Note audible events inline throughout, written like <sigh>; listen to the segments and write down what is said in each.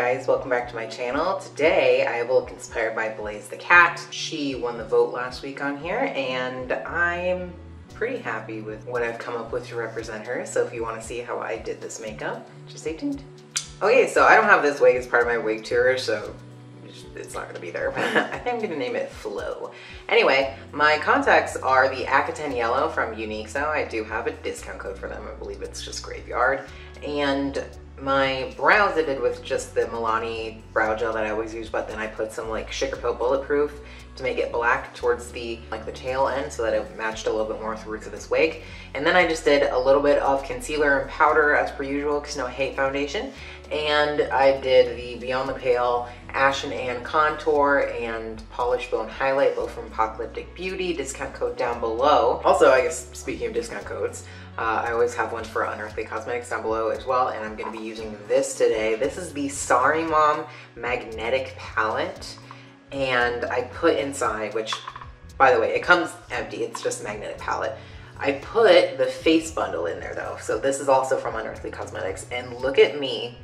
welcome back to my channel. Today I have a look inspired by Blaze the cat. She won the vote last week on here and I'm pretty happy with what I've come up with to represent her. So if you want to see how I did this makeup, just stay tuned. Okay, so I don't have this wig as part of my wig tour, so it's not gonna be there, but <laughs> I think I'm gonna name it Flow. Anyway, my contacts are the Akaten Yellow from Nunique, so I do have a discount code for them. I believe it's just Graveyard. And my brows I did with just the Milani brow gel that I always use, but then I put some like Sugar Pill Bulletproof to make it black towards the like the tail end so that it matched a little bit more with the roots of this wig. And then I just did a little bit of concealer and powder as per usual because no hate foundation. And I did the Beyond the Pale Ashen and Anne Contour and Polish Bone Highlight, both from Apocalyptic Beauty, discount code down below. Also, I guess speaking of discount codes, uh, I always have one for Unearthly Cosmetics down below as well, and I'm gonna be using this today. This is the Sorry Mom Magnetic Palette, and I put inside, which, by the way, it comes empty, it's just a magnetic palette. I put the face bundle in there though, so this is also from Unearthly Cosmetics, and look at me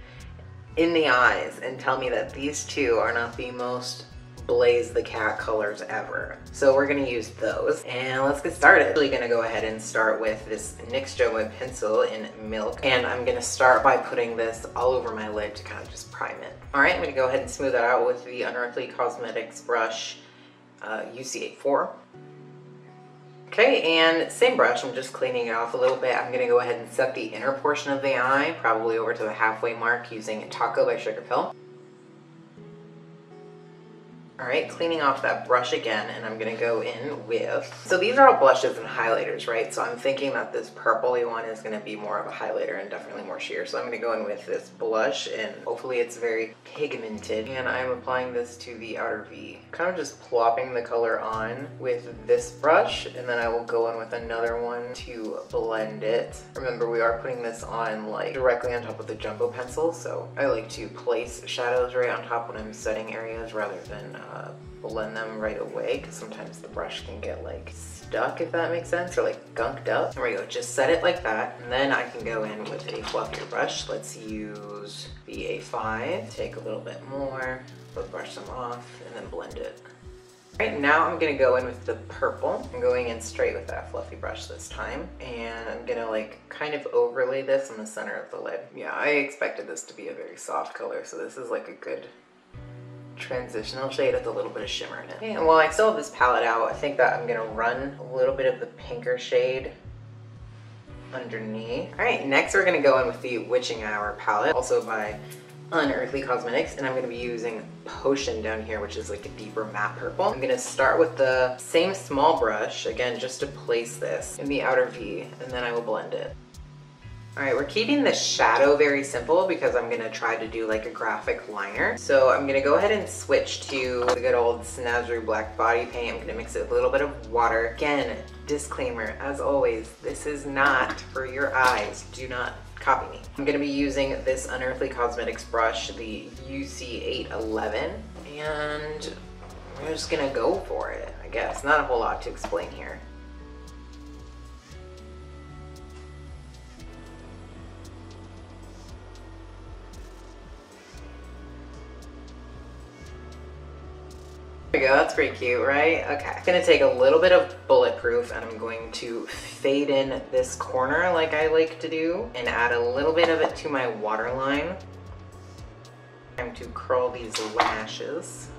in the eyes and tell me that these two are not the most Blaze the Cat colors ever. So we're gonna use those and let's get started. I'm really gonna go ahead and start with this NYX Jumbo pencil in Milk and I'm gonna start by putting this all over my lid to kind of just prime it. All right, I'm gonna go ahead and smooth that out with the Unearthly Cosmetics brush uh, UC84. Okay, and same brush, I'm just cleaning it off a little bit. I'm gonna go ahead and set the inner portion of the eye, probably over to the halfway mark using Tako by Sugar Pill. All right, cleaning off that brush again, and I'm gonna go in with, so these are all blushes and highlighters, right? So I'm thinking that this purpley one is gonna be more of a highlighter and definitely more sheer. So I'm gonna go in with this blush, and hopefully it's very pigmented. And I'm applying this to the outer V. Kind of just plopping the color on with this brush, and then I will go in with another one to blend it. Remember, we are putting this on like directly on top of the jumbo pencil, so I like to place shadows right on top when I'm setting areas rather than uh, uh, blend them right away because sometimes the brush can get like stuck if that makes sense or like gunked up. There we go, just set it like that and then I can go in with a fluffier brush. Let's use the A5, take a little bit more, but brush them off and then blend it. Right now I'm gonna go in with the purple. I'm going in straight with that fluffy brush this time. And I'm gonna like kind of overlay this in the center of the lid. Yeah, I expected this to be a very soft color, so this is like a good transitional shade with a little bit of shimmer in it. Okay, and while I still have this palette out, I think that I'm gonna run a little bit of the pinker shade underneath. All right, next we're gonna go in with the Witching Hour palette, also by Unearthly Cosmetics, and I'm gonna be using Potion down here, which is like a deeper matte purple. I'm gonna start with the same small brush, again, just to place this in the outer V, and then I will blend it. All right, we're keeping the shadow very simple because I'm gonna try to do like a graphic liner. So I'm gonna go ahead and switch to the good old Snazzy Black Body Paint. I'm gonna mix it with a little bit of water. Again, disclaimer, as always, this is not for your eyes. Do not copy me. I'm gonna be using this Unearthly Cosmetics brush, the UC811, and we're just gonna go for it, I guess. Not a whole lot to explain here. There we go, that's pretty cute, right? Okay, I'm gonna take a little bit of Bulletproof and I'm going to fade in this corner like I like to do and add a little bit of it to my waterline. Time to curl these lashes.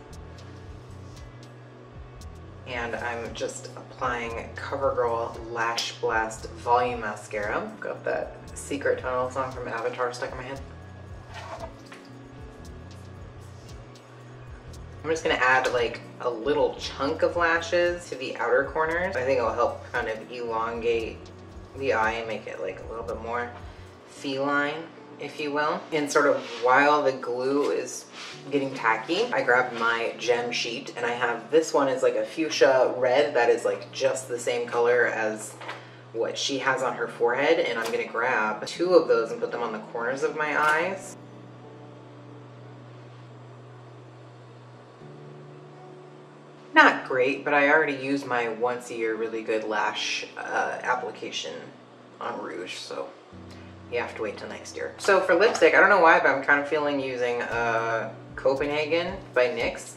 And I'm just applying CoverGirl Lash Blast Volume Mascara. Got that secret tunnel song from Avatar stuck in my head. I'm just gonna add like a little chunk of lashes to the outer corners. I think it'll help kind of elongate the eye and make it like a little bit more feline, if you will. And sort of while the glue is getting tacky, I grabbed my gem sheet and I have this one is like a fuchsia red that is like just the same color as what she has on her forehead and I'm gonna grab two of those and put them on the corners of my eyes. Not great, but I already use my once a year really good lash uh, application on Rouge, so you have to wait till next year. So for lipstick, I don't know why, but I'm kind of feeling using uh, Copenhagen by NYX.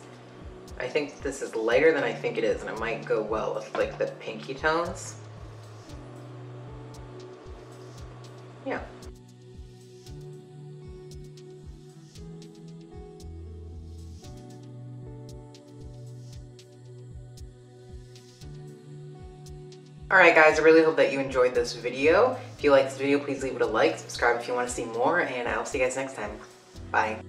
I think this is lighter than I think it is, and it might go well with like the pinky tones. Yeah. Alright guys, I really hope that you enjoyed this video. If you like this video, please leave it a like, subscribe if you want to see more, and I'll see you guys next time. Bye.